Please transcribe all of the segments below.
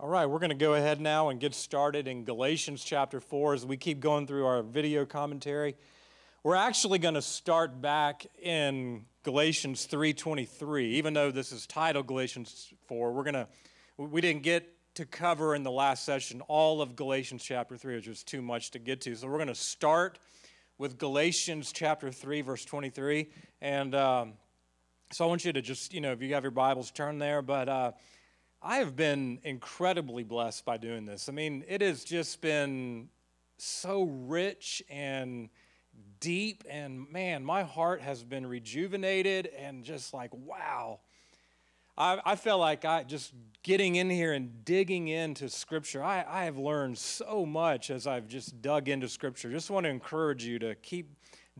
All right, we're going to go ahead now and get started in Galatians chapter 4 as we keep going through our video commentary. We're actually going to start back in Galatians 3:23. Even though this is titled Galatians 4, we're going to we didn't get to cover in the last session all of Galatians chapter 3, which was too much to get to. So we're going to start with Galatians chapter 3 verse 23 and um, so I want you to just, you know, if you have your Bibles, turn there. But uh, I have been incredibly blessed by doing this. I mean, it has just been so rich and deep, and man, my heart has been rejuvenated and just like, wow. I, I feel like I just getting in here and digging into Scripture, I, I have learned so much as I've just dug into Scripture. Just want to encourage you to keep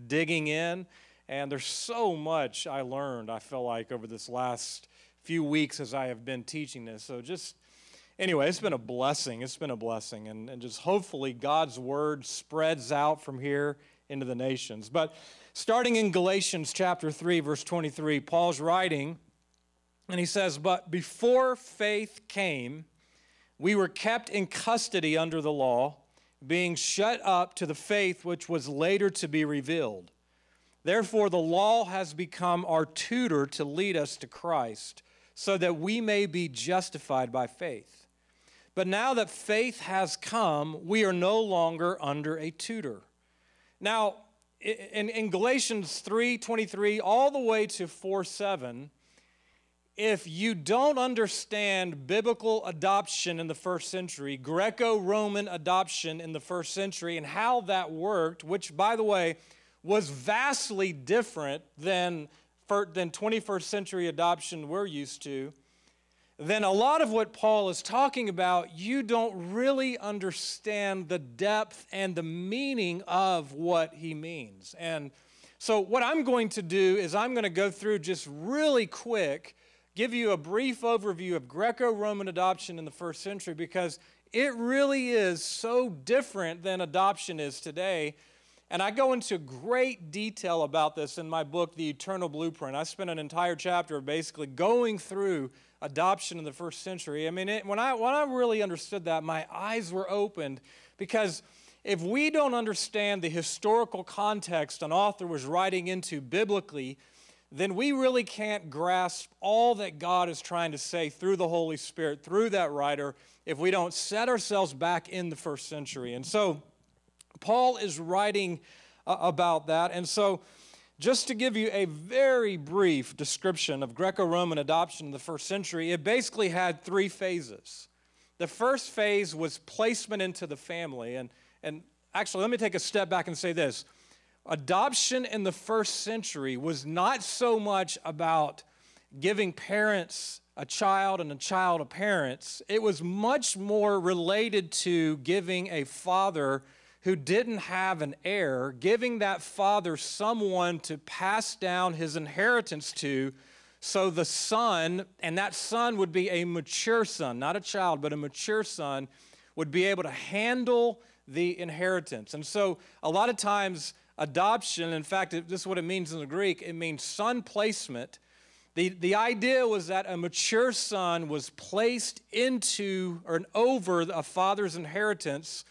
digging in and there's so much I learned, I feel like, over this last few weeks as I have been teaching this. So just, anyway, it's been a blessing. It's been a blessing. And, and just hopefully God's word spreads out from here into the nations. But starting in Galatians chapter 3, verse 23, Paul's writing, and he says, But before faith came, we were kept in custody under the law, being shut up to the faith which was later to be revealed. Therefore, the law has become our tutor to lead us to Christ, so that we may be justified by faith. But now that faith has come, we are no longer under a tutor. Now, in, in Galatians 3:23 all the way to 4 7, if you don't understand biblical adoption in the first century, Greco Roman adoption in the first century, and how that worked, which, by the way, was vastly different than, than 21st century adoption we're used to, then a lot of what Paul is talking about, you don't really understand the depth and the meaning of what he means. And so, what I'm going to do is I'm going to go through just really quick, give you a brief overview of Greco Roman adoption in the first century because it really is so different than adoption is today. And I go into great detail about this in my book, The Eternal Blueprint. I spent an entire chapter basically going through adoption in the first century. I mean, it, when, I, when I really understood that, my eyes were opened because if we don't understand the historical context an author was writing into biblically, then we really can't grasp all that God is trying to say through the Holy Spirit, through that writer, if we don't set ourselves back in the first century. And so, Paul is writing uh, about that. And so, just to give you a very brief description of Greco Roman adoption in the first century, it basically had three phases. The first phase was placement into the family. And, and actually, let me take a step back and say this adoption in the first century was not so much about giving parents a child and a child a parents, it was much more related to giving a father who didn't have an heir, giving that father someone to pass down his inheritance to, so the son, and that son would be a mature son, not a child, but a mature son, would be able to handle the inheritance. And so a lot of times, adoption, in fact, this is what it means in the Greek, it means son placement. The, the idea was that a mature son was placed into or over a father's inheritance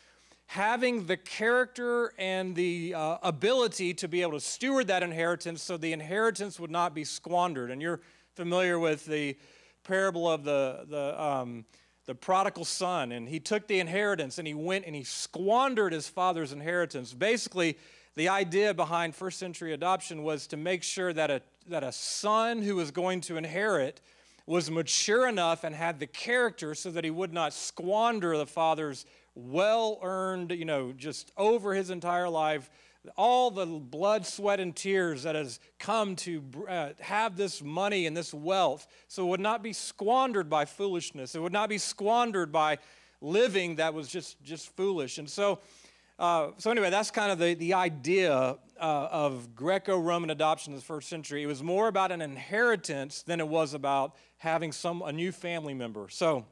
having the character and the uh, ability to be able to steward that inheritance so the inheritance would not be squandered. And you're familiar with the parable of the, the, um, the prodigal son. And he took the inheritance and he went and he squandered his father's inheritance. Basically, the idea behind first century adoption was to make sure that a, that a son who was going to inherit was mature enough and had the character so that he would not squander the father's well earned, you know, just over his entire life, all the blood, sweat, and tears that has come to uh, have this money and this wealth. So it would not be squandered by foolishness. It would not be squandered by living that was just, just foolish. And so, uh, so anyway, that's kind of the, the idea uh, of Greco-Roman adoption in the first century. It was more about an inheritance than it was about having some a new family member. So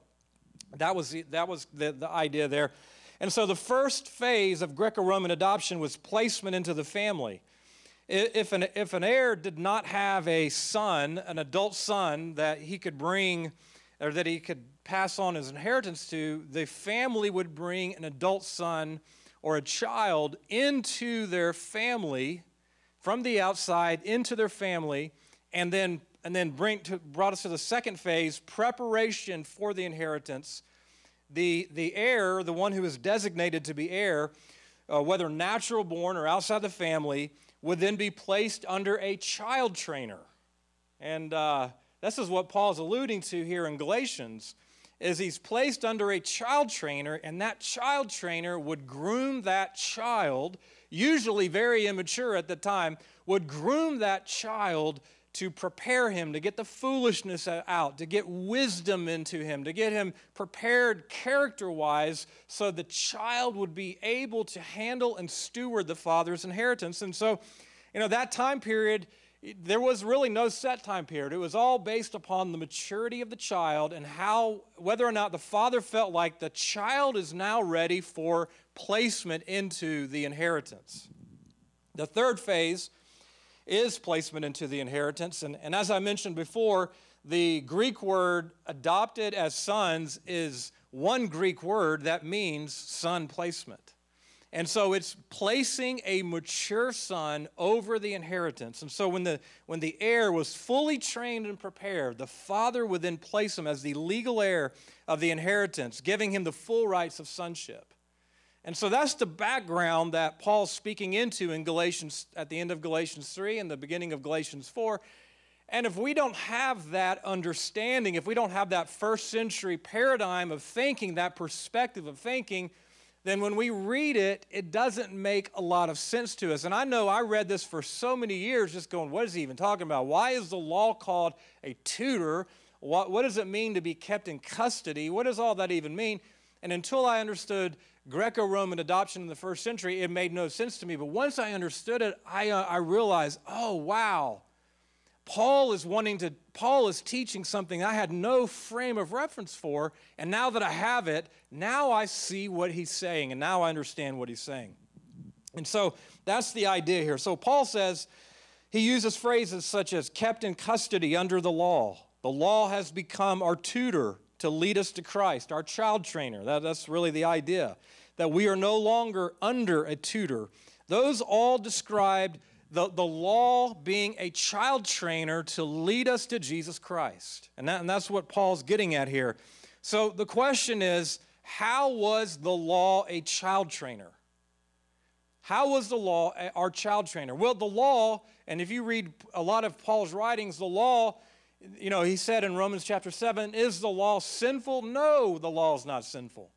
that was, the, that was the, the idea there. And so the first phase of Greco Roman adoption was placement into the family. If an, if an heir did not have a son, an adult son, that he could bring or that he could pass on his inheritance to, the family would bring an adult son or a child into their family from the outside into their family and then and then bring to, brought us to the second phase preparation for the inheritance. The, the heir the one who is designated to be heir uh, whether natural born or outside the family would then be placed under a child trainer. And uh, this is what paul's alluding to here in galatians is he's placed under a child trainer, and that child trainer would groom that child, usually very immature at the time, would groom that child to prepare him, to get the foolishness out, to get wisdom into him, to get him prepared character wise so the child would be able to handle and steward the father's inheritance. And so, you know, that time period there was really no set time period. It was all based upon the maturity of the child and how, whether or not the father felt like the child is now ready for placement into the inheritance. The third phase is placement into the inheritance. And, and as I mentioned before, the Greek word adopted as sons is one Greek word that means son placement. And so it's placing a mature son over the inheritance. And so when the, when the heir was fully trained and prepared, the father would then place him as the legal heir of the inheritance, giving him the full rights of sonship. And so that's the background that Paul's speaking into in Galatians, at the end of Galatians 3 and the beginning of Galatians 4. And if we don't have that understanding, if we don't have that first century paradigm of thinking, that perspective of thinking, then when we read it, it doesn't make a lot of sense to us. And I know I read this for so many years, just going, what is he even talking about? Why is the law called a tutor? What, what does it mean to be kept in custody? What does all that even mean? And until I understood Greco Roman adoption in the first century, it made no sense to me. But once I understood it, I, uh, I realized, oh, wow. Paul is wanting to, Paul is teaching something I had no frame of reference for, and now that I have it, now I see what he's saying, and now I understand what he's saying. And so that's the idea here. So Paul says, he uses phrases such as kept in custody under the law. The law has become our tutor to lead us to Christ, our child trainer. That, that's really the idea, that we are no longer under a tutor. Those all described the, the law being a child trainer to lead us to Jesus Christ. And, that, and that's what Paul's getting at here. So the question is how was the law a child trainer? How was the law our child trainer? Well, the law, and if you read a lot of Paul's writings, the law, you know, he said in Romans chapter 7, is the law sinful? No, the law is not sinful.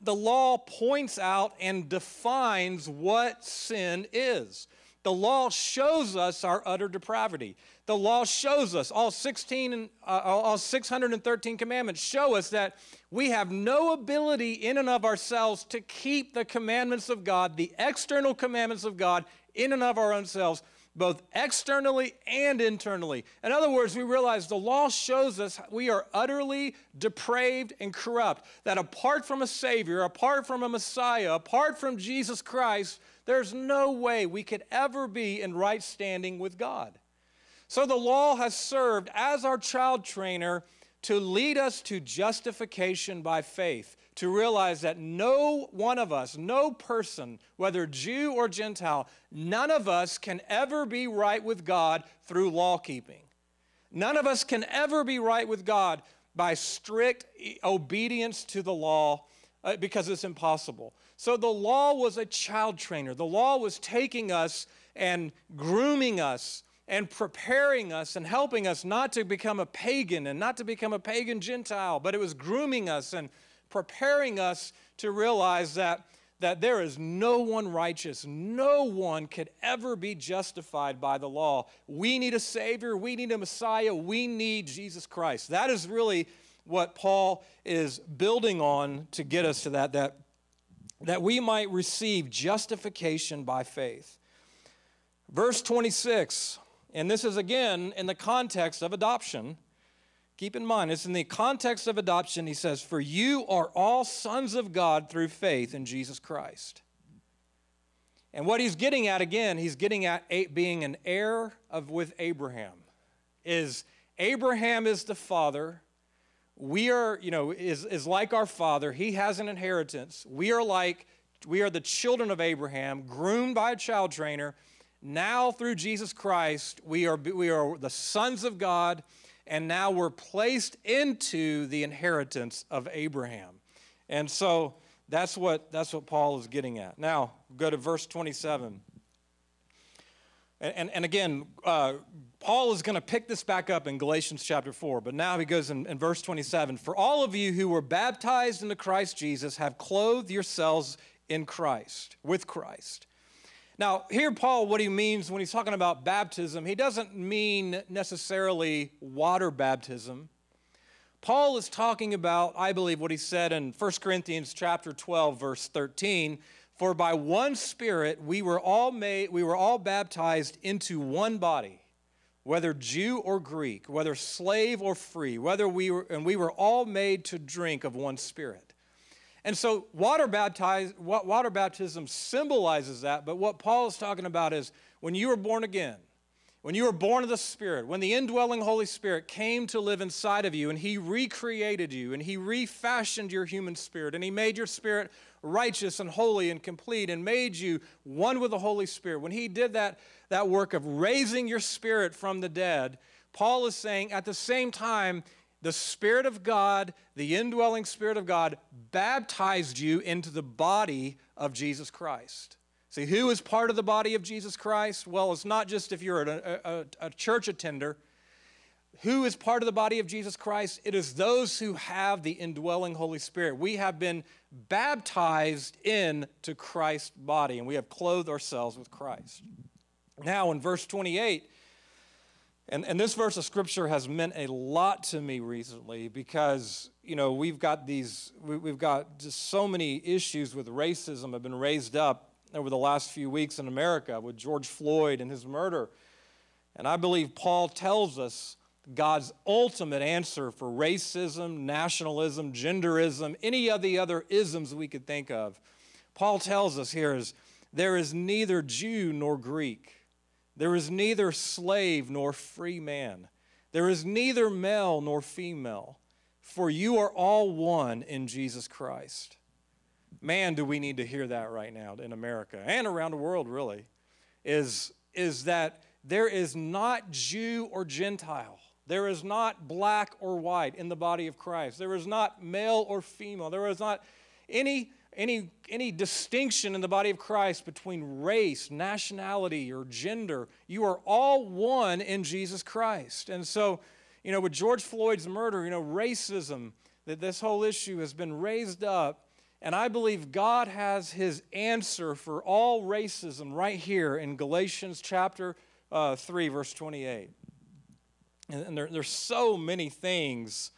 The law points out and defines what sin is. The law shows us our utter depravity. The law shows us, all 16 uh, all 613 commandments show us that we have no ability in and of ourselves to keep the commandments of God, the external commandments of God, in and of our own selves, both externally and internally. In other words, we realize the law shows us we are utterly depraved and corrupt, that apart from a Savior, apart from a Messiah, apart from Jesus Christ, there's no way we could ever be in right standing with God. So the law has served as our child trainer to lead us to justification by faith, to realize that no one of us, no person, whether Jew or Gentile, none of us can ever be right with God through law keeping. None of us can ever be right with God by strict obedience to the law uh, because it's impossible. So the law was a child trainer. The law was taking us and grooming us and preparing us and helping us not to become a pagan and not to become a pagan Gentile, but it was grooming us and preparing us to realize that, that there is no one righteous. No one could ever be justified by the law. We need a Savior. We need a Messiah. We need Jesus Christ. That is really what Paul is building on to get us to that, that that we might receive justification by faith. Verse 26, and this is again in the context of adoption. Keep in mind, it's in the context of adoption. He says, For you are all sons of God through faith in Jesus Christ. And what he's getting at again, he's getting at being an heir of with Abraham. Is Abraham is the father, we are, you know, is, is like our father. He has an inheritance. We are like, we are the children of Abraham, groomed by a child trainer. Now, through Jesus Christ, we are, we are the sons of God, and now we're placed into the inheritance of Abraham. And so that's what, that's what Paul is getting at. Now, go to verse 27. And, and, and again, uh, Paul is going to pick this back up in Galatians chapter 4, but now he goes in, in verse 27 For all of you who were baptized into Christ Jesus have clothed yourselves in Christ, with Christ. Now, here, Paul, what he means when he's talking about baptism, he doesn't mean necessarily water baptism. Paul is talking about, I believe, what he said in 1 Corinthians chapter 12, verse 13 for by one Spirit we were all made, we were all baptized into one body, whether Jew or Greek, whether slave or free, whether we were, and we were all made to drink of one Spirit. And so water, baptize, water baptism symbolizes that, but what Paul is talking about is when you were born again, when you were born of the Spirit, when the indwelling Holy Spirit came to live inside of you and He recreated you and He refashioned your human spirit and He made your spirit righteous and holy and complete and made you one with the Holy Spirit, when He did that, that work of raising your spirit from the dead, Paul is saying at the same time, the Spirit of God, the indwelling Spirit of God, baptized you into the body of Jesus Christ. See, who is part of the body of Jesus Christ? Well, it's not just if you're a, a, a church attender who is part of the body of Jesus Christ? It is those who have the indwelling Holy Spirit. We have been baptized into Christ's body and we have clothed ourselves with Christ. Now, in verse 28, and, and this verse of scripture has meant a lot to me recently because, you know, we've got these, we've got just so many issues with racism have been raised up over the last few weeks in America with George Floyd and his murder. And I believe Paul tells us God's ultimate answer for racism, nationalism, genderism, any of the other isms we could think of. Paul tells us here is there is neither Jew nor Greek. There is neither slave nor free man. There is neither male nor female, for you are all one in Jesus Christ. Man, do we need to hear that right now in America and around the world, really, is, is that there is not Jew or Gentile. There is not black or white in the body of Christ. There is not male or female. There is not any, any, any distinction in the body of Christ between race, nationality, or gender. You are all one in Jesus Christ. And so, you know, with George Floyd's murder, you know, racism, that this whole issue has been raised up. And I believe God has his answer for all racism right here in Galatians chapter uh, 3, verse 28. And there, there's so many things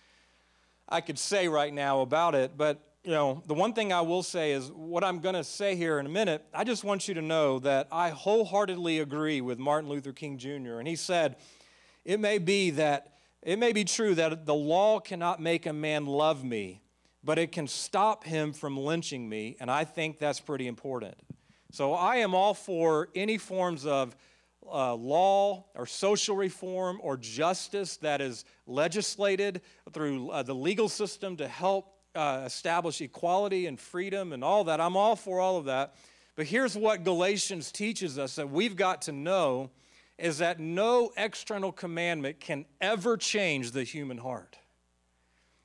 I could say right now about it, but you know, the one thing I will say is what I'm going to say here in a minute. I just want you to know that I wholeheartedly agree with Martin Luther King Jr. And he said, "It may be that it may be true that the law cannot make a man love me, but it can stop him from lynching me, and I think that's pretty important." So I am all for any forms of uh, law or social reform or justice that is legislated through uh, the legal system to help uh, establish equality and freedom and all that. I'm all for all of that. But here's what Galatians teaches us that we've got to know is that no external commandment can ever change the human heart.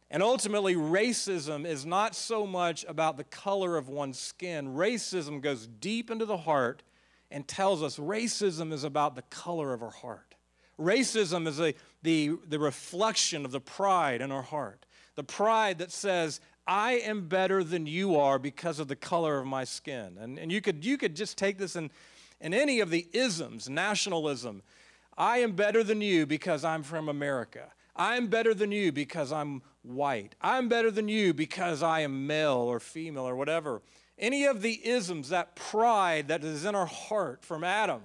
And ultimately, racism is not so much about the color of one's skin. Racism goes deep into the heart and tells us racism is about the color of our heart. Racism is a, the, the reflection of the pride in our heart. The pride that says, I am better than you are because of the color of my skin. And, and you, could, you could just take this in, in any of the isms, nationalism. I am better than you because I'm from America. I'm better than you because I'm white. I'm better than you because I am male or female or whatever any of the isms, that pride that is in our heart from Adam.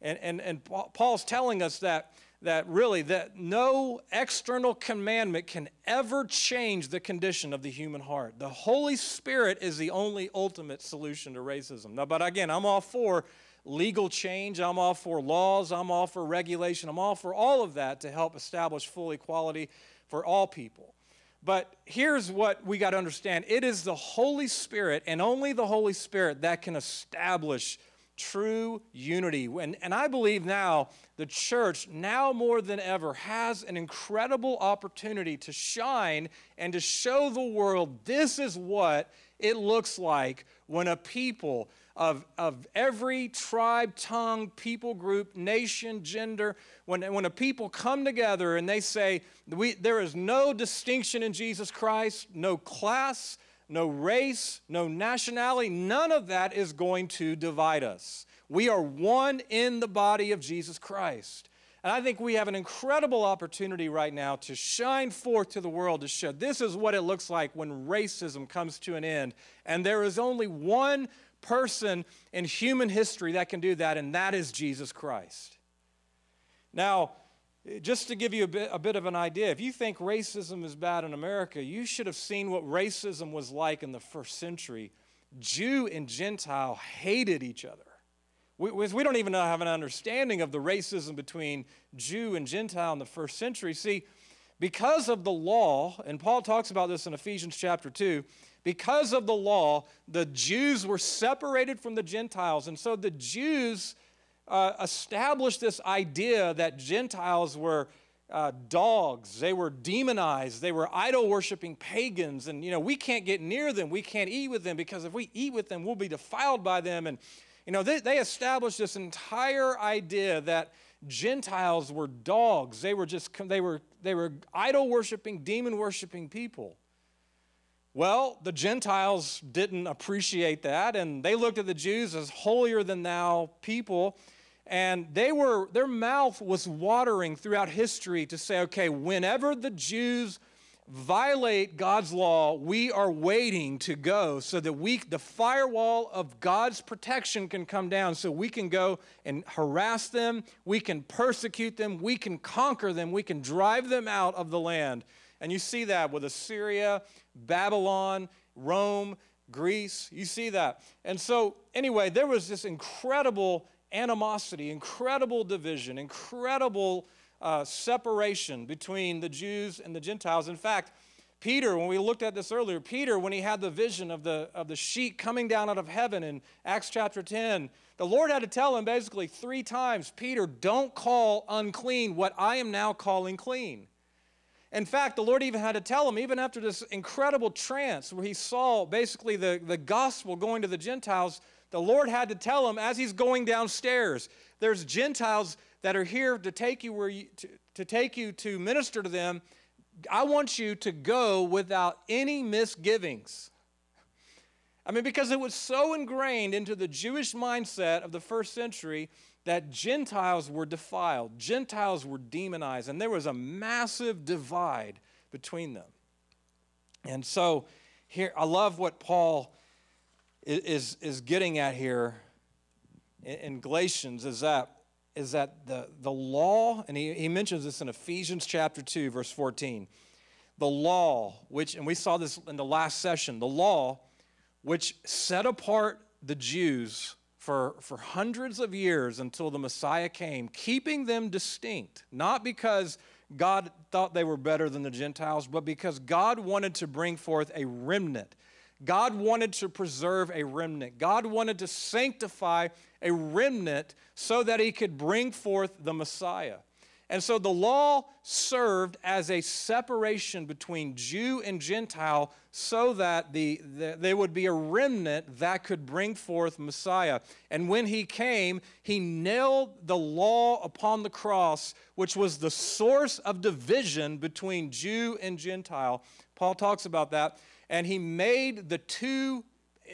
And, and, and Paul's telling us that, that really that no external commandment can ever change the condition of the human heart. The Holy Spirit is the only ultimate solution to racism. Now, but again, I'm all for legal change. I'm all for laws. I'm all for regulation. I'm all for all of that to help establish full equality for all people. But here's what we got to understand it is the Holy Spirit and only the Holy Spirit that can establish true unity. And, and I believe now the church, now more than ever, has an incredible opportunity to shine and to show the world this is what it looks like when a people of, of every tribe, tongue, people group, nation, gender, when, when a people come together and they say, we, There is no distinction in Jesus Christ, no class, no race, no nationality, none of that is going to divide us. We are one in the body of Jesus Christ. And I think we have an incredible opportunity right now to shine forth to the world to show this is what it looks like when racism comes to an end. And there is only one person in human history that can do that, and that is Jesus Christ. Now, just to give you a bit, a bit of an idea, if you think racism is bad in America, you should have seen what racism was like in the first century. Jew and Gentile hated each other. We, we don't even have an understanding of the racism between Jew and Gentile in the first century. See, because of the law, and Paul talks about this in Ephesians chapter 2, because of the law, the Jews were separated from the Gentiles. And so the Jews uh, established this idea that Gentiles were uh, dogs, they were demonized, they were idol worshiping pagans. And, you know, we can't get near them, we can't eat with them because if we eat with them, we'll be defiled by them. And, you know, they, they established this entire idea that Gentiles were dogs. They were just, they were, they were idol worshiping, demon worshiping people. Well, the Gentiles didn't appreciate that, and they looked at the Jews as holier than thou people. And they were, their mouth was watering throughout history to say, okay, whenever the Jews violate God's law, we are waiting to go so that we, the firewall of God's protection can come down so we can go and harass them, we can persecute them, we can conquer them, we can drive them out of the land. And you see that with Assyria, Babylon, Rome, Greece. You see that. And so, anyway, there was this incredible animosity, incredible division, incredible uh, separation between the Jews and the Gentiles. In fact, Peter, when we looked at this earlier, Peter, when he had the vision of the, of the sheet coming down out of heaven in Acts chapter 10, the Lord had to tell him basically three times Peter, don't call unclean what I am now calling clean. In fact, the Lord even had to tell him, even after this incredible trance where he saw basically the, the gospel going to the Gentiles, the Lord had to tell him as he's going downstairs, there's Gentiles that are here to take you where you, to, to take you to minister to them. I want you to go without any misgivings. I mean, because it was so ingrained into the Jewish mindset of the first century that Gentiles were defiled, Gentiles were demonized, and there was a massive divide between them. And so here, I love what Paul is, is getting at here in Galatians is that, is that the, the law, and he, he mentions this in Ephesians chapter 2, verse 14. The law, which, and we saw this in the last session, the law which set apart the Jews for, for hundreds of years until the Messiah came, keeping them distinct, not because God thought they were better than the Gentiles, but because God wanted to bring forth a remnant. God wanted to preserve a remnant. God wanted to sanctify a remnant so that he could bring forth the Messiah. And so the law served as a separation between Jew and Gentile so that the, the, there would be a remnant that could bring forth Messiah. And when he came, he nailed the law upon the cross, which was the source of division between Jew and Gentile. Paul talks about that. And he made the two,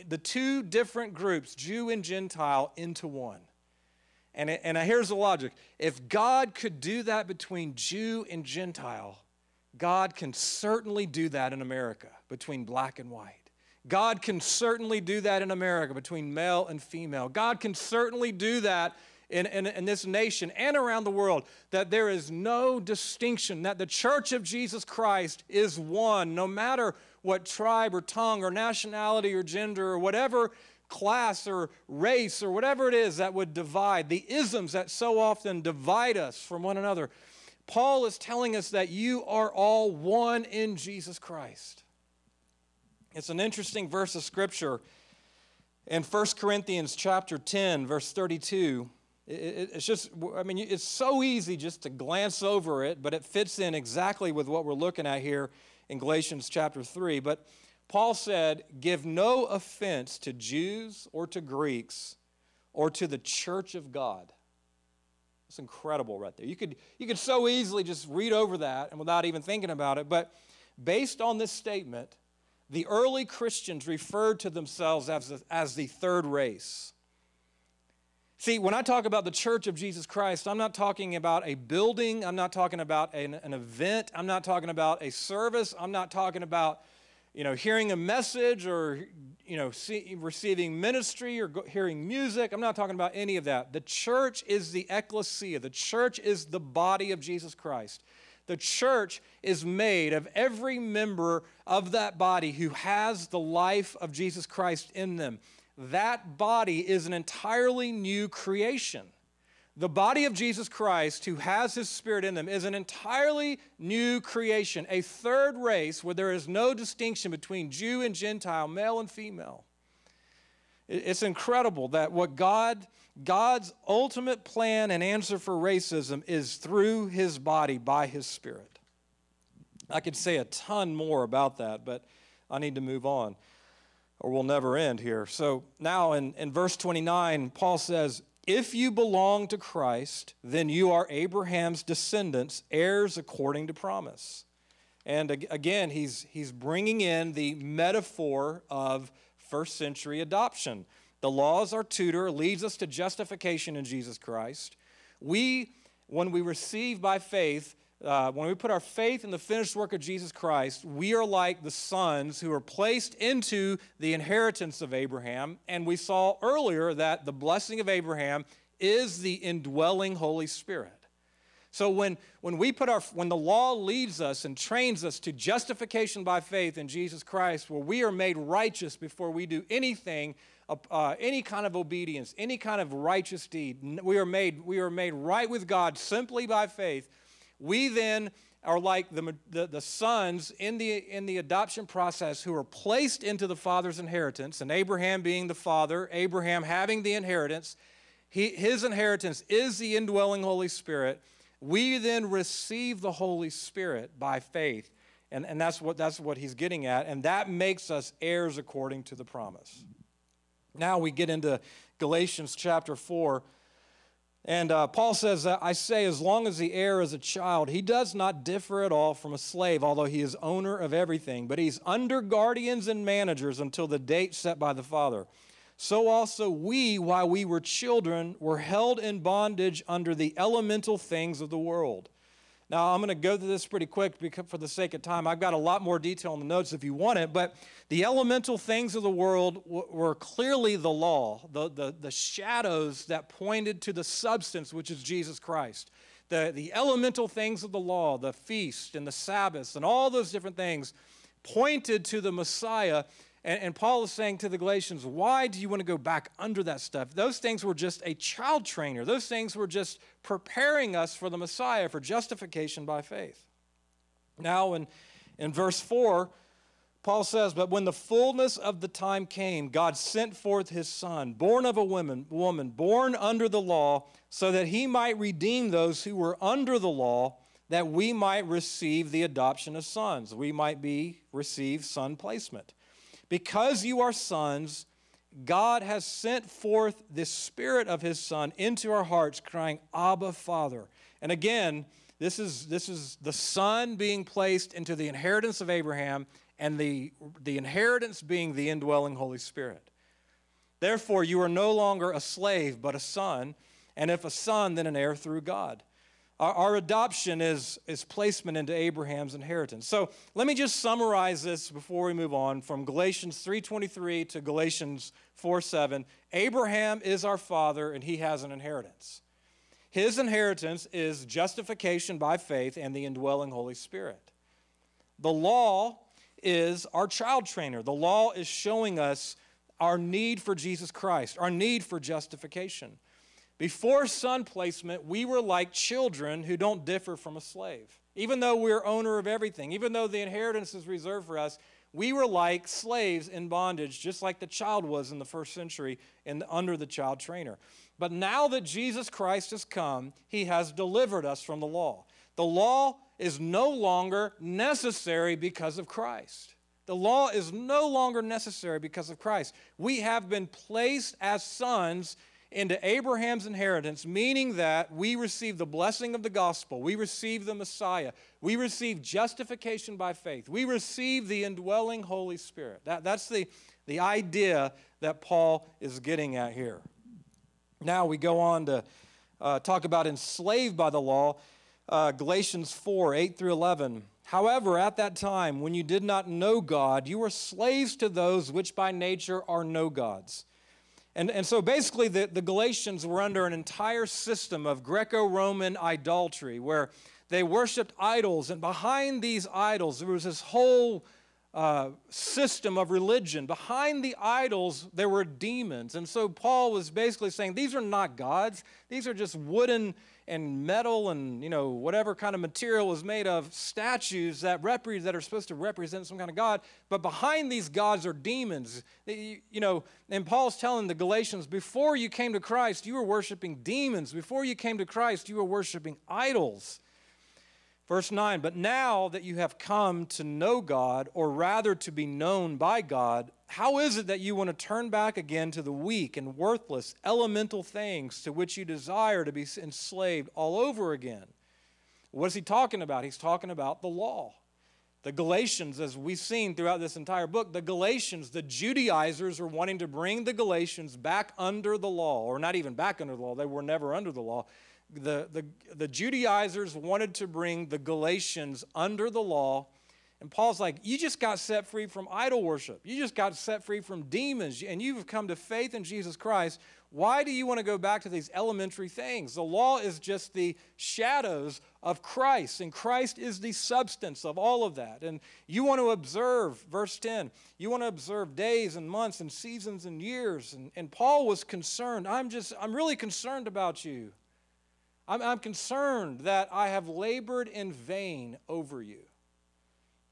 the two different groups, Jew and Gentile, into one. And, it, and here's the logic if God could do that between Jew and Gentile, God can certainly do that in America between black and white. God can certainly do that in America between male and female. God can certainly do that in, in, in, this nation and around the world that there is no distinction, that the church of Jesus Christ is one, no matter what tribe or tongue or nationality or gender or whatever class or race or whatever it is that would divide, the isms that so often divide us from one another. Paul is telling us that you are all one in Jesus Christ. It's an interesting verse of scripture in 1 Corinthians chapter 10 verse 32. It's just, I mean, it's so easy just to glance over it, but it fits in exactly with what we're looking at here in Galatians chapter 3. But Paul said, Give no offense to Jews or to Greeks or to the church of God. It's incredible right there. You could, you could so easily just read over that and without even thinking about it. But based on this statement, the early Christians referred to themselves as, as the third race. See, when I talk about the church of Jesus Christ, I'm not talking about a building, I'm not talking about an, an event, I'm not talking about a service, I'm not talking about you know, hearing a message or, you know, see, receiving ministry or go, hearing music. I'm not talking about any of that. The church is the ecclesia. The church is the body of Jesus Christ. The church is made of every member of that body who has the life of Jesus Christ in them. That body is an entirely new creation. The body of Jesus Christ, who has his spirit in them, is an entirely new creation, a third race where there is no distinction between Jew and Gentile, male and female. It's incredible that what God, God's ultimate plan and answer for racism is through his body by his spirit. I could say a ton more about that, but I need to move on or we'll never end here. So now in, in verse 29, Paul says, If you belong to Christ, then you are Abraham's descendants, heirs according to promise. And again, he's, he's bringing in the metaphor of first century adoption. The law is our tutor, leads us to justification in Jesus Christ. We, when we receive by faith, uh, when we put our faith in the finished work of Jesus Christ, we are like the sons who are placed into the inheritance of Abraham. And we saw earlier that the blessing of Abraham is the indwelling Holy Spirit. So when, when we put our when the law leads us and trains us to justification by faith in Jesus Christ, where we are made righteous before we do anything, uh, uh, any kind of obedience, any kind of righteous deed, we are made we are made right with God simply by faith. We then are like the, the, the, sons in the, in the adoption process who are placed into the father's inheritance, and Abraham being the father, Abraham having the inheritance, he, his inheritance is the indwelling Holy Spirit we then receive the Holy Spirit by faith. And, and that's, what, that's what he's getting at. And that makes us heirs according to the promise. Now we get into Galatians chapter 4. And uh, Paul says, I say, as long as the heir is a child, he does not differ at all from a slave, although he is owner of everything. But he's under guardians and managers until the date set by the father so also we, while we were children, were held in bondage under the elemental things of the world. Now, I'm going to go through this pretty quick for the sake of time. I've got a lot more detail in the notes if you want it, but the elemental things of the world were clearly the law, the, the, the shadows that pointed to the substance, which is Jesus Christ. The, the elemental things of the law, the feast and the Sabbaths, and all those different things pointed to the Messiah and, and, Paul is saying to the Galatians, why do you want to go back under that stuff? Those things were just a child trainer. Those things were just preparing us for the Messiah, for justification by faith. Now, in, in verse 4, Paul says, But when the fullness of the time came, God sent forth his son, born of a woman, woman, born under the law, so that he might redeem those who were under the law, that we might receive the adoption of sons. We might be receive son placement. Because you are sons, God has sent forth the Spirit of His Son into our hearts, crying, Abba, Father. And again, this is, this is the Son being placed into the inheritance of Abraham, and the, the inheritance being the indwelling Holy Spirit. Therefore, you are no longer a slave, but a son, and if a son, then an heir through God. Our, our adoption is, is placement into Abraham's inheritance. So let me just summarize this before we move on from Galatians 3.23 to Galatians 4.7. Abraham is our father and he has an inheritance. His inheritance is justification by faith and the indwelling Holy Spirit. The law is our child trainer. The law is showing us our need for Jesus Christ, our need for justification. Before son placement, we were like children who don't differ from a slave. Even though we're owner of everything, even though the inheritance is reserved for us, we were like slaves in bondage, just like the child was in the first century and under the child trainer. But now that Jesus Christ has come, he has delivered us from the law. The law is no longer necessary because of Christ. The law is no longer necessary because of Christ. We have been placed as sons into Abraham's inheritance, meaning that we receive the blessing of the gospel, we receive the Messiah, we receive justification by faith, we receive the indwelling Holy Spirit. That, that's the, the idea that Paul is getting at here. Now we go on to uh, talk about enslaved by the law, uh, Galatians 4 8 through 11. However, at that time, when you did not know God, you were slaves to those which by nature are no gods. And, and so basically, the, the Galatians were under an entire system of Greco Roman idolatry where they worshiped idols, and behind these idols, there was this whole uh, system of religion. Behind the idols, there were demons. And so Paul was basically saying these are not gods, these are just wooden and metal and you know whatever kind of material was made of statues that repre- that are supposed to represent some kind of god. But behind these gods are demons. You, you know and paul's telling the galatians before you came to christ you were worshiping demons. Before you came to christ you were worshiping idols Verse 9, but now that you have come to know God, or rather to be known by God, how is it that you want to turn back again to the weak and worthless elemental things to which you desire to be enslaved all over again? What is he talking about? He's talking about the law. The Galatians, as we've seen throughout this entire book, the Galatians, the Judaizers, are wanting to bring the Galatians back under the law, or not even back under the law. They were never under the law the, the, the Judaizers wanted to bring the Galatians under the law. And Paul's like, You just got set free from idol worship. You just got set free from demons, and you've come to faith in Jesus Christ. Why do you want to go back to these elementary things? The law is just the shadows of Christ, and Christ is the substance of all of that. And you want to observe, verse 10, you want to observe days and months and seasons and years. And, and Paul was concerned. I'm just, I'm really concerned about you. I'm, I'm concerned that I have labored in vain over you.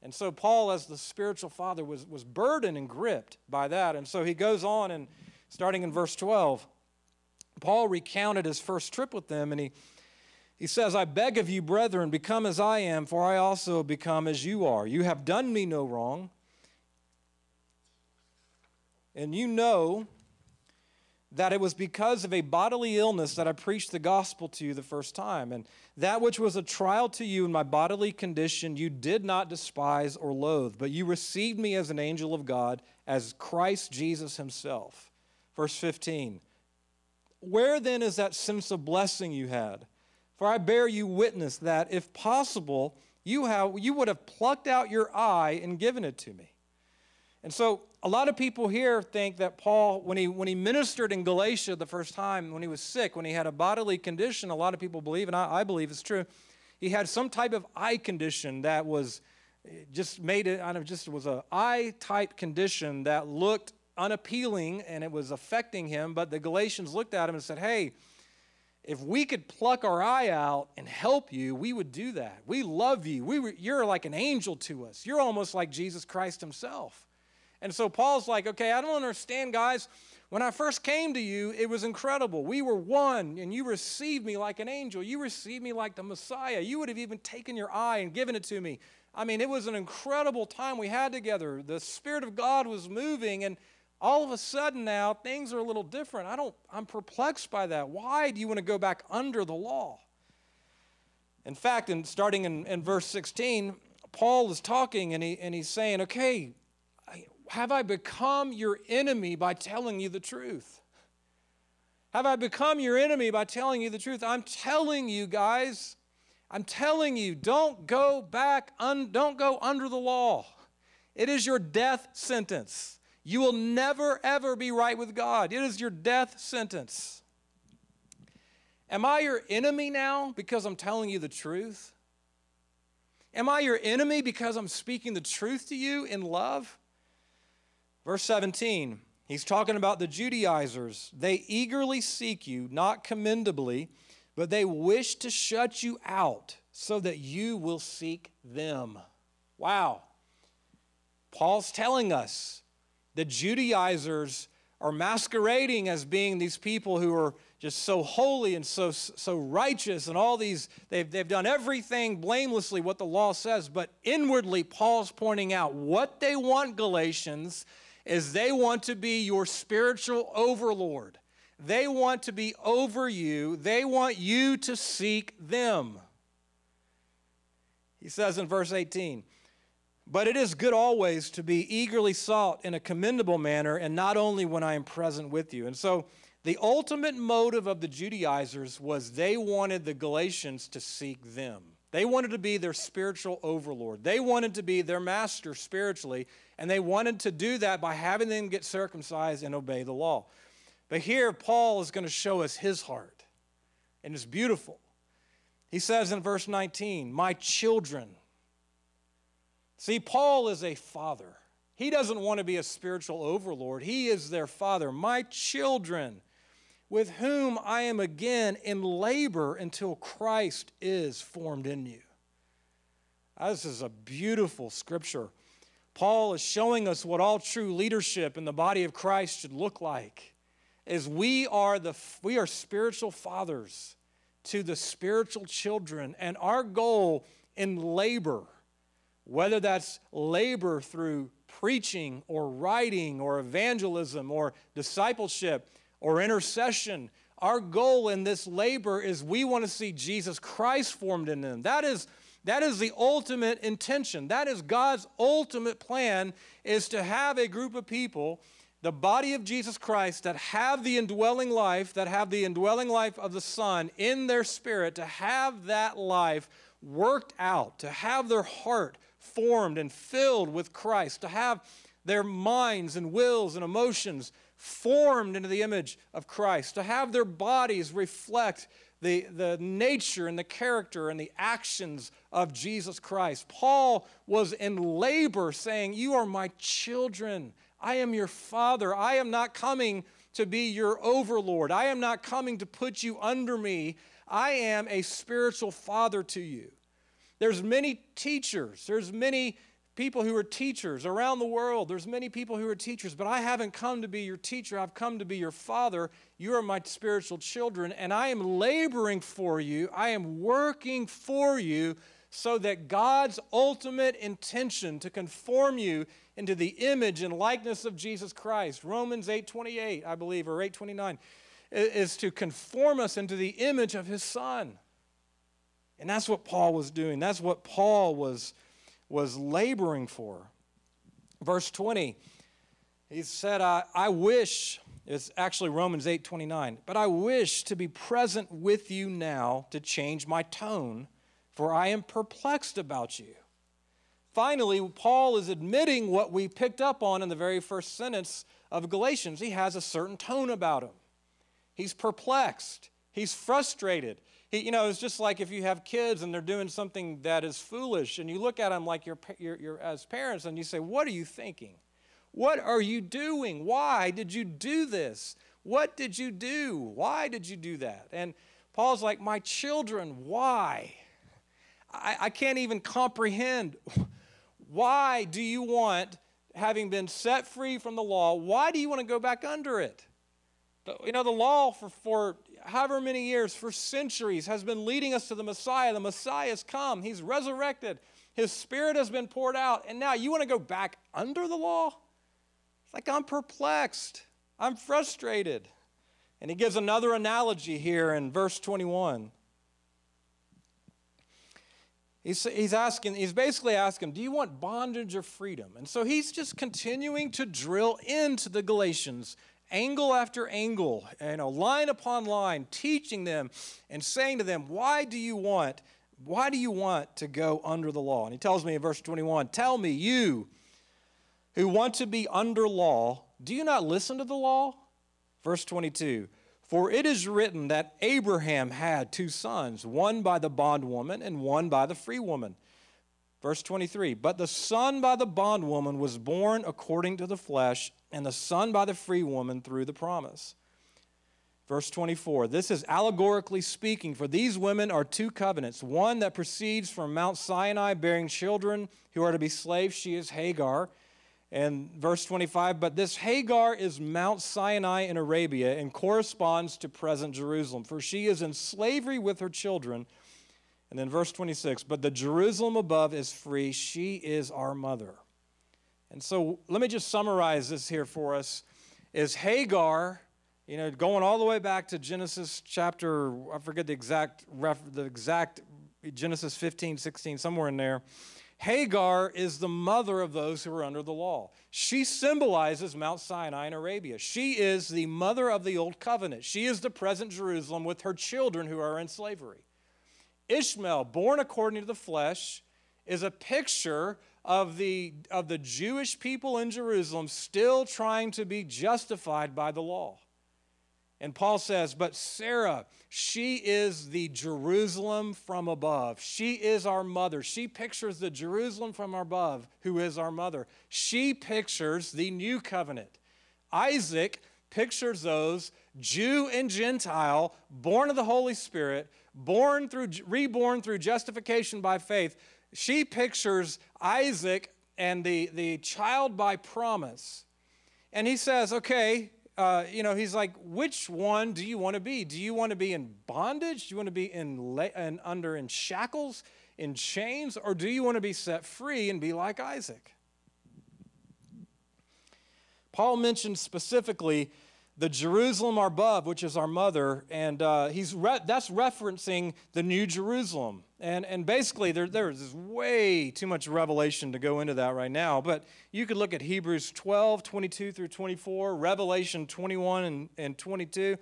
And so Paul, as the spiritual father, was, was burdened and gripped by that. And so he goes on and starting in verse 12, Paul recounted his first trip with them and he, he says, I beg of you, brethren, become as I am, for I also become as you are. You have done me no wrong. And you know that it was because of a bodily illness that I preached the gospel to you the first time. And that which was a trial to you in my bodily condition, you did not despise or loathe, but you received me as an angel of God, as Christ Jesus himself. Verse 15 Where then is that sense of blessing you had? For I bear you witness that, if possible, you, have, you would have plucked out your eye and given it to me. And so a lot of people here think that Paul, when he, when he ministered in Galatia the first time, when he was sick, when he had a bodily condition, a lot of people believe, and I, I believe it's true, he had some type of eye condition that was eh, just made it out of just was an eye type condition that looked unappealing and it was affecting him. But the Galatians looked at him and said, Hey, if we could pluck our eye out and help you, we would do that. We love you. We were, you're like an angel to us. You're almost like Jesus Christ himself. And so Paul's like, okay, I don't understand, guys. When I first came to you, it was incredible. We were one, and you received me like an angel. You received me like the Messiah. You would have even taken your eye and given it to me. I mean, it was an incredible time we had together. The Spirit of God was moving, and all of a sudden now things are a little different. I don't, I'm perplexed by that. Why do you want to go back under the law? In fact, in starting in, in verse 16, Paul is talking and, he, and he's saying, okay, have I become your enemy by telling you the truth? Have I become your enemy by telling you the truth? I'm telling you, guys, I'm telling you, don't go back, un, don't go under the law. It is your death sentence. You will never, ever be right with God. It is your death sentence. Am I your enemy now because I'm telling you the truth? Am I your enemy because I'm speaking the truth to you in love? Verse 17 He's talking about the Judaizers. They eagerly seek you, not commendably, but they wish to shut you out so that you will seek them. Wow. Paul's telling us the Judaizers are masquerading as being these people who are just so holy and so, so righteous and all these, they've, they've done everything blamelessly what the law says, but inwardly, Paul's pointing out what they want, Galatians, is they want to be your spiritual overlord. They want to be over you. They want you to seek them. He says in verse 18, But it is good always to be eagerly sought in a commendable manner, and not only when I am present with you. And so the ultimate motive of the Judaizers was they wanted the Galatians to seek them. They wanted to be their spiritual overlord. They wanted to be their master spiritually, and they wanted to do that by having them get circumcised and obey the law. But here, Paul is going to show us his heart, and it's beautiful. He says in verse 19, My children. See, Paul is a father. He doesn't want to be a spiritual overlord, he is their father. My children with whom I am again in labor until Christ is formed in you. This is a beautiful scripture. Paul is showing us what all true leadership in the body of Christ should look like. Is we are the we are spiritual fathers to the spiritual children and our goal in labor whether that's labor through preaching or writing or evangelism or discipleship or intercession. Our goal in this labor is we want to see Jesus Christ formed in them. That is, that is the ultimate intention. That is God's ultimate plan is to have a group of people, the body of Jesus Christ, that have the indwelling life, that have the indwelling life of the Son in their spirit, to have that life worked out, to have their heart formed and filled with Christ, to have their minds and wills and emotions formed into the image of Christ, to have their bodies reflect the, the nature and the character and the actions of Jesus Christ. Paul was in labor saying, You are my children. I am your father. I am not coming to be your overlord. I am not coming to put you under me. I am a spiritual father to you. There's many teachers, there's many people who are teachers around the world. There's many people who are teachers, but I haven't come to be your teacher. I've come to be your father. You are my spiritual children, and I am laboring for you. I am working for you so that God's ultimate intention to conform you into the image and likeness of Jesus Christ, Romans 8:28, I believe, or 8:29, is to conform us into the image of his son. And that's what Paul was doing. That's what Paul was was laboring for. Verse 20, he said, I, I wish, it's actually Romans 8 29, but I wish to be present with you now to change my tone, for I am perplexed about you. Finally, Paul is admitting what we picked up on in the very first sentence of Galatians. He has a certain tone about him. He's perplexed, he's frustrated, he, you know, it's just like if you have kids and they're doing something that is foolish, and you look at them like you're, you're, you're as parents, and you say, "What are you thinking? What are you doing? Why did you do this? What did you do? Why did you do that?" And Paul's like, "My children, why? I, I can't even comprehend. why do you want, having been set free from the law, why do you want to go back under it?" You know, the law for, for however many years, for centuries, has been leading us to the Messiah. The Messiah has come, He's resurrected, His Spirit has been poured out, and now you want to go back under the law? It's like I'm perplexed, I'm frustrated. And he gives another analogy here in verse 21. He's, he's asking, he's basically asking, do you want bondage or freedom? And so he's just continuing to drill into the Galatians angle after angle, you know, line upon line, teaching them and saying to them, why do you want, why do you want to go under the law? And he tells me in verse 21, tell me, you who want to be under law, do you not listen to the law? Verse 22, for it is written that Abraham had two sons, one by the bondwoman and one by the free woman. Verse 23 But the son by the bondwoman was born according to the flesh, and the son by the free woman through the promise. Verse 24 This is allegorically speaking, for these women are two covenants one that proceeds from Mount Sinai, bearing children who are to be slaves. She is Hagar. And verse 25, but this Hagar is Mount Sinai in Arabia and corresponds to present Jerusalem, for she is in slavery with her children. And then verse 26, but the Jerusalem above is free, she is our mother. And so let me just summarize this here for us. Is Hagar, you know, going all the way back to Genesis chapter, I forget the exact, reference, the exact Genesis 15, 16, somewhere in there. Hagar is the mother of those who are under the law. She symbolizes Mount Sinai in Arabia. She is the mother of the old covenant. She is the present Jerusalem with her children who are in slavery. Ishmael, born according to the flesh, is a picture of the, of the Jewish people in Jerusalem still trying to be justified by the law. And Paul says, But Sarah, she is the Jerusalem from above. She is our mother. She pictures the Jerusalem from above, who is our mother. She pictures the new covenant. Isaac pictures those Jew and Gentile, born of the Holy Spirit, born through reborn through justification by faith. She pictures Isaac and the, the child by promise. And he says, okay, uh, you know, he's like, which one do you want to be? Do you want to be in bondage? Do you want to be in, under in shackles, in chains, or do you want to be set free and be like Isaac? Paul mentioned specifically the Jerusalem above, which is our mother, and uh, he's re- that's referencing the New Jerusalem. And, and basically, there, there's way too much revelation to go into that right now, but you could look at Hebrews 12, 22 through 24, Revelation 21 and, and 22,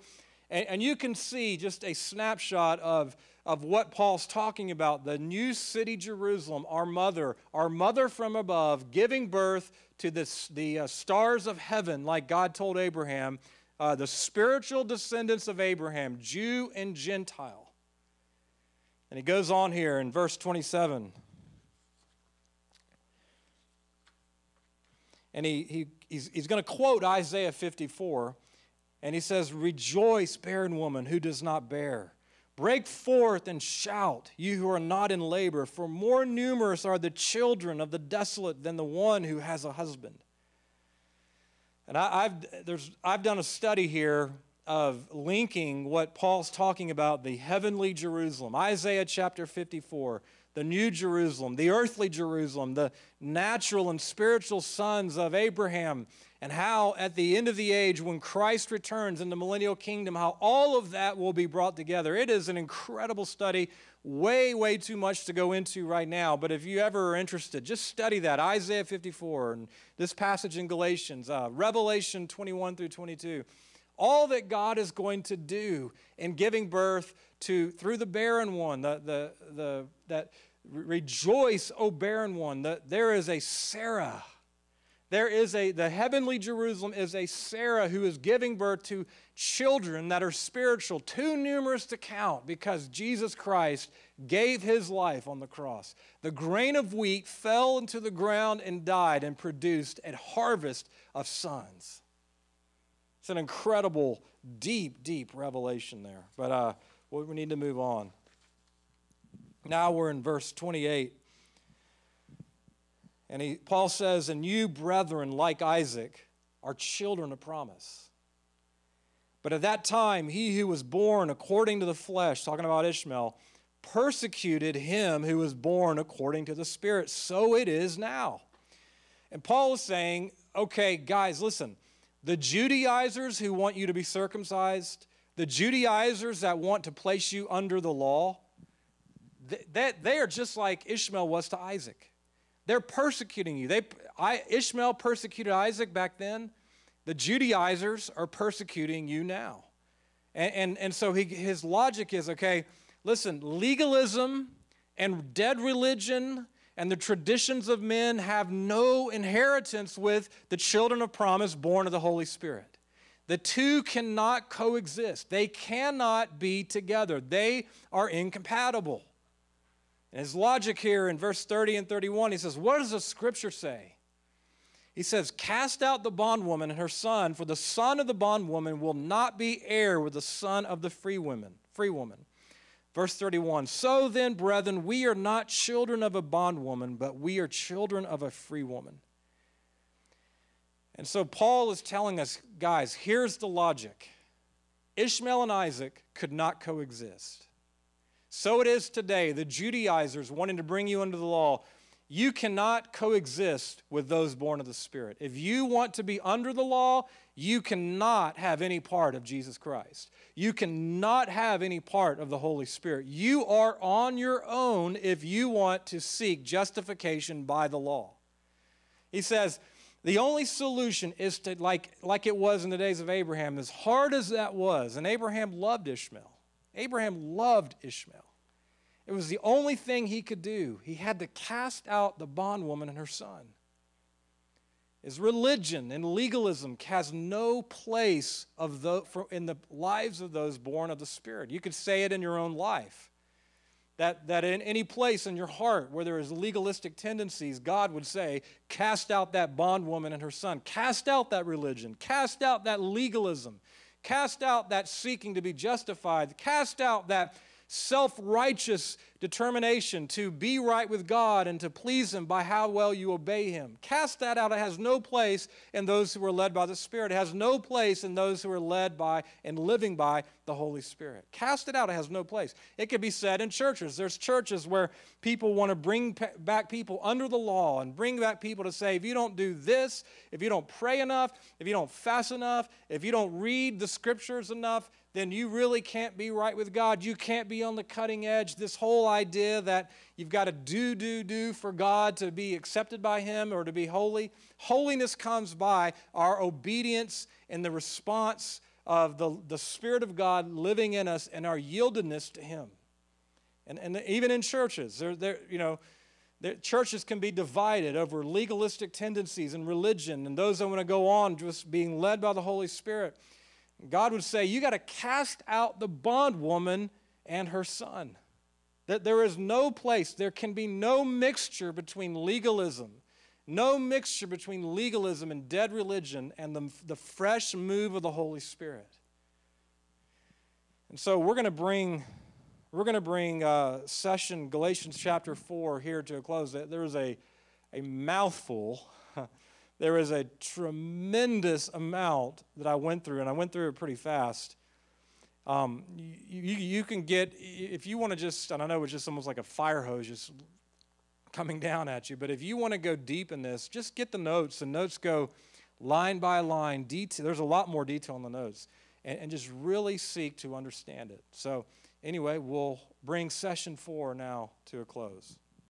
and, and you can see just a snapshot of, of what Paul's talking about the new city, Jerusalem, our mother, our mother from above, giving birth to this, the uh, stars of heaven, like God told Abraham uh, the spiritual descendants of Abraham, Jew and Gentile. And he goes on here in verse 27. And he, he, he's, he's going to quote Isaiah 54. And he says, Rejoice, barren woman who does not bear. Break forth and shout, you who are not in labor, for more numerous are the children of the desolate than the one who has a husband. And I, have there's, I've done a study here of linking what Paul's talking about the heavenly Jerusalem, Isaiah chapter 54, the new Jerusalem, the earthly Jerusalem, the natural and spiritual sons of Abraham, and how at the end of the age, when Christ returns in the millennial kingdom, how all of that will be brought together. It is an incredible study way, way too much to go into right now. But if you ever are interested, just study that Isaiah 54 and this passage in Galatians, uh, Revelation 21 through 22. All that God is going to do in giving birth to, through the barren one, the, the, the, that rejoice, O barren one, that there is a Sarah there is a, the heavenly Jerusalem is a Sarah who is giving birth to children that are spiritual, too numerous to count because Jesus Christ gave his life on the cross. The grain of wheat fell into the ground and died and produced a harvest of sons. It's an incredible, deep, deep revelation there. But uh, we need to move on. Now we're in verse 28. And he, Paul says, And you, brethren, like Isaac, are children of promise. But at that time, he who was born according to the flesh, talking about Ishmael, persecuted him who was born according to the Spirit. So it is now. And Paul is saying, okay, guys, listen. The Judaizers who want you to be circumcised, the Judaizers that want to place you under the law, they, they are just like Ishmael was to Isaac. They're persecuting you. They, I, Ishmael persecuted Isaac back then. The Judaizers are persecuting you now. And, and, and so he, his logic is okay, listen, legalism and dead religion and the traditions of men have no inheritance with the children of promise born of the Holy Spirit. The two cannot coexist, they cannot be together, they are incompatible. And his logic here in verse 30 and 31, he says, What does the scripture say? He says, Cast out the bondwoman and her son, for the son of the bondwoman will not be heir with the son of the free woman. Free woman. Verse 31 So then, brethren, we are not children of a bondwoman, but we are children of a free woman. And so Paul is telling us, guys, here's the logic Ishmael and Isaac could not coexist. So it is today. The Judaizers wanting to bring you under the law, you cannot coexist with those born of the Spirit. If you want to be under the law, you cannot have any part of Jesus Christ. You cannot have any part of the Holy Spirit. You are on your own if you want to seek justification by the law. He says, the only solution is to, like, like it was in the days of Abraham, as hard as that was, and Abraham loved Ishmael. Abraham loved Ishmael. It was the only thing he could do. He had to cast out the bondwoman and her son. His religion and legalism has no place of the, for, in the lives of those born of the Spirit. You could say it in your own life. That, that in any place in your heart where there is legalistic tendencies, God would say, cast out that bondwoman and her son. Cast out that religion. Cast out that legalism. Cast out that seeking to be justified. Cast out that self righteous determination to be right with God and to please Him by how well you obey Him. Cast that out. It has no place in those who are led by the Spirit. It has no place in those who are led by and living by the Holy Spirit. Cast it out. It has no place. It could be said in churches. There's churches where people want to bring back people under the law and bring back people to say, if you don't do this, if you don't pray enough, if you don't fast enough, if you don't read the scriptures enough, then you really can't be right with God. You can't be on the cutting edge. This whole idea that you've got to do, do, do for God to be accepted by Him or to be holy. Holiness comes by our obedience and the response of the, the Spirit of God living in us and our yieldedness to Him. And, and even in churches, there, there, you know, churches can be divided over legalistic tendencies and religion, and those that want to go on just being led by the Holy Spirit. God would say, You got to cast out the bondwoman and her son. That there is no place, there can be no mixture between legalism, no mixture between legalism and dead religion and the, the fresh move of the Holy Spirit. And so we're going to bring. We're going to bring uh, session Galatians chapter 4 here to a close. There is a, a mouthful there is a tremendous amount that I went through, and I went through it pretty fast. Um, you, you, can get, if you want to just, and I know it's just almost like a fire hose just coming down at you, but if you want to go deep in this, just get the notes. The notes go line by line, detail. There's a lot more detail in the notes, and, and just really seek to understand it. So, anyway, we'll bring session four now to a close.